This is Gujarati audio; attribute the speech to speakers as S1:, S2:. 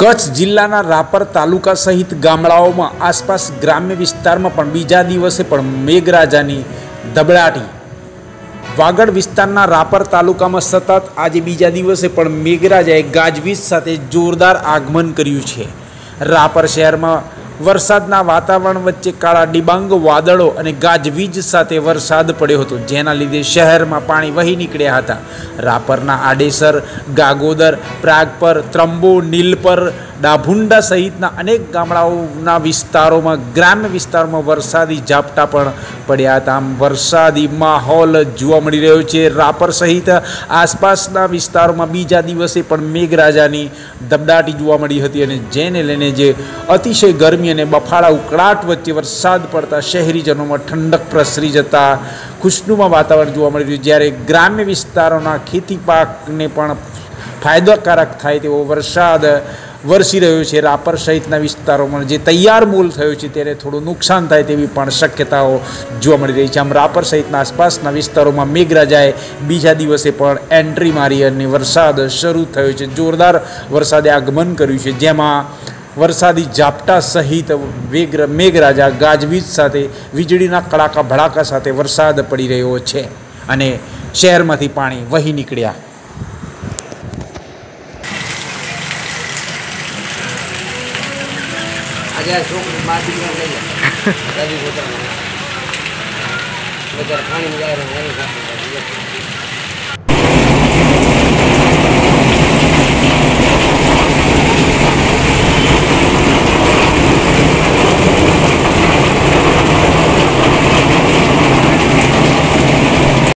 S1: કચ્છ જિલ્લાના રાપર તાલુકા સહિત ગામડાઓમાં આસપાસ ગ્રામ્ય વિસ્તારમાં પણ બીજા દિવસે પણ મેઘરાજાની ધબડાટી વાગડ વિસ્તારના રાપર તાલુકામાં સતત આજે બીજા દિવસે પણ મેઘરાજાએ ગાજવીજ સાથે જોરદાર આગમન કર્યું છે. રાપર શહેરમાં વરસાદના વાતાવરણ વચ્ચે કાળા ડિબાંગ, વાદળો અને ગાજવીજ સાથે વરસાદ પડ્યો હતો, જેના લીધે શહેરમાં પાણી વહી નીકળ્યા હતા. રાપરના આડેસર, ગાગોદર પ્રાગપર ત્રંબો નીલપર ડાભુંડા સહિતના અનેક ગામડાઓના વિસ્તારોમાં, ગ્રામ્ય વિસ્તારોમાં વરસાદી ઝાપટા પણ પડ્યા હતા. આમ વરસાદી માહોલ જોવા મળી રહ્યો છે. રાપર સહિત આસપાસના વિસ્તારોમાં બીજા દિવસે પણ મેઘરાજાની દબડાટી જોવા મળી હતી અને જેને લઈને જે અતિશય ગરમી અને બફાળા ઉકળાટ વચ્ચે વરસાદ પડતા શહેરીજનોમાં ઠંડક પ્રસરી જતા ખુશનુમા વાતાવરણ જોવા મળી રહ્યું. જ્યારે ગ્રામ્ય વિસ્તારોના ખેતી પાકને પણ ફાયદાકારક થાય તેવો વરસાદ વરસી રહ્યો છે. રાપર સહિતના વિસ્તારોમાં જે તૈયાર મૂલ થયો છે ત્યારે થોડું નુકસાન થાય તેવી પણ શક્યતાઓ જોવા મળી રહી છે. આમ રાપર સહિતના આસપાસના વિસ્તારોમાં મેઘરાજાએ બીજા દિવસે પણ એન્ટ્રી મારી અને વરસાદ શરૂ થયો છે. જોરદાર વરસાદે આગમન કર્યું છે. જેમાં વરસાદી ઝાપટા સહિત વેગ મેઘરાજા ગાજવીજ સાથે વીજળીના કડાકા ભડાકા સાથે વરસાદ પડી રહ્યો છે અને શહેરમાંથી પાણી વહી નીકળ્યા.
S2: આજે